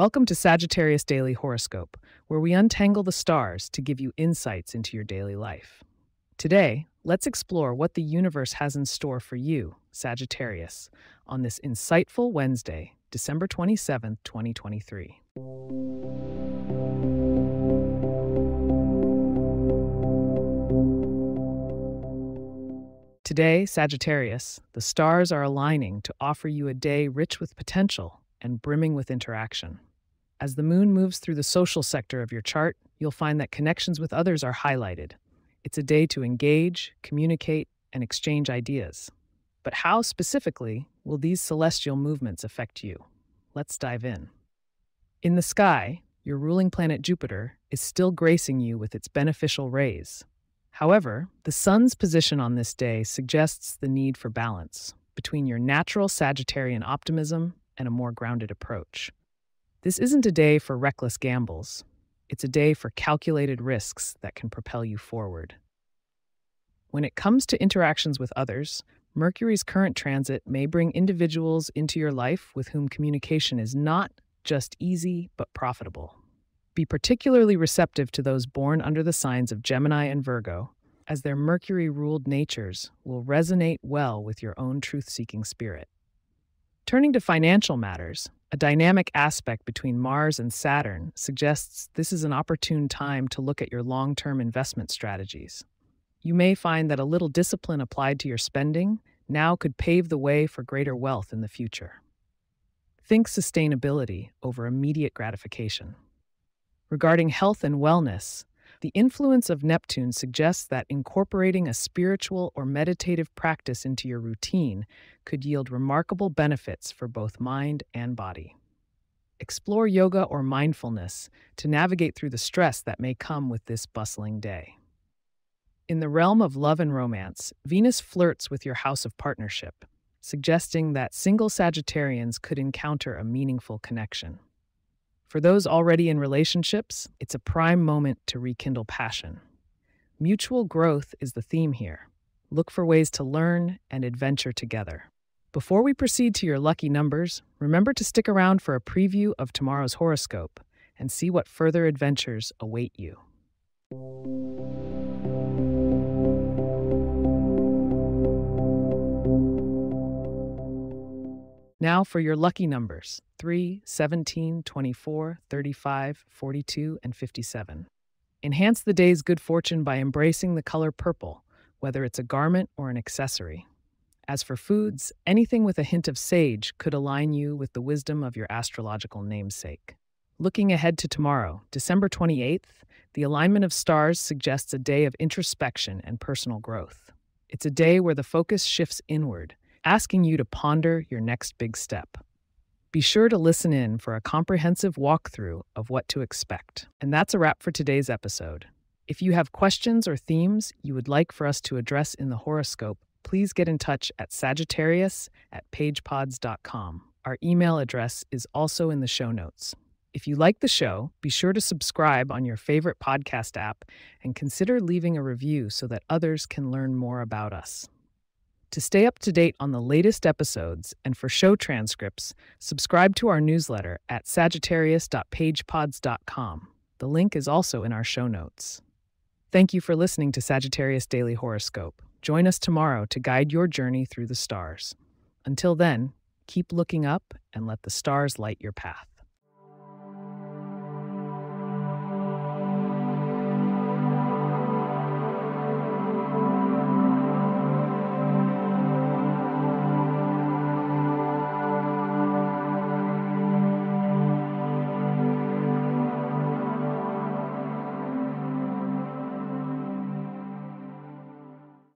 Welcome to Sagittarius Daily Horoscope, where we untangle the stars to give you insights into your daily life. Today, let's explore what the universe has in store for you, Sagittarius, on this insightful Wednesday, December 27th, 2023. Today, Sagittarius, the stars are aligning to offer you a day rich with potential and brimming with interaction. As the moon moves through the social sector of your chart, you'll find that connections with others are highlighted. It's a day to engage, communicate, and exchange ideas. But how specifically will these celestial movements affect you? Let's dive in. In the sky, your ruling planet Jupiter is still gracing you with its beneficial rays. However, the sun's position on this day suggests the need for balance between your natural Sagittarian optimism and a more grounded approach. This isn't a day for reckless gambles. It's a day for calculated risks that can propel you forward. When it comes to interactions with others, Mercury's current transit may bring individuals into your life with whom communication is not just easy, but profitable. Be particularly receptive to those born under the signs of Gemini and Virgo, as their Mercury ruled natures will resonate well with your own truth seeking spirit. Turning to financial matters, a dynamic aspect between Mars and Saturn suggests this is an opportune time to look at your long term investment strategies. You may find that a little discipline applied to your spending now could pave the way for greater wealth in the future. Think sustainability over immediate gratification. Regarding health and wellness, the influence of Neptune suggests that incorporating a spiritual or meditative practice into your routine could yield remarkable benefits for both mind and body. Explore yoga or mindfulness to navigate through the stress that may come with this bustling day. In the realm of love and romance, Venus flirts with your house of partnership, suggesting that single Sagittarians could encounter a meaningful connection. For those already in relationships, it's a prime moment to rekindle passion. Mutual growth is the theme here. Look for ways to learn and adventure together. Before we proceed to your lucky numbers, remember to stick around for a preview of tomorrow's horoscope and see what further adventures await you. Now for your lucky numbers 3, 17, 24, 35, 42, and 57. Enhance the day's good fortune by embracing the color purple, whether it's a garment or an accessory. As for foods, anything with a hint of sage could align you with the wisdom of your astrological namesake. Looking ahead to tomorrow, December 28th, the alignment of stars suggests a day of introspection and personal growth. It's a day where the focus shifts inward asking you to ponder your next big step. Be sure to listen in for a comprehensive walkthrough of what to expect. And that's a wrap for today's episode. If you have questions or themes you would like for us to address in the horoscope, please get in touch at Sagittarius at pagepods.com. Our email address is also in the show notes. If you like the show, be sure to subscribe on your favorite podcast app and consider leaving a review so that others can learn more about us. To stay up to date on the latest episodes and for show transcripts, subscribe to our newsletter at sagittarius.pagepods.com. The link is also in our show notes. Thank you for listening to Sagittarius Daily Horoscope. Join us tomorrow to guide your journey through the stars. Until then, keep looking up and let the stars light your path.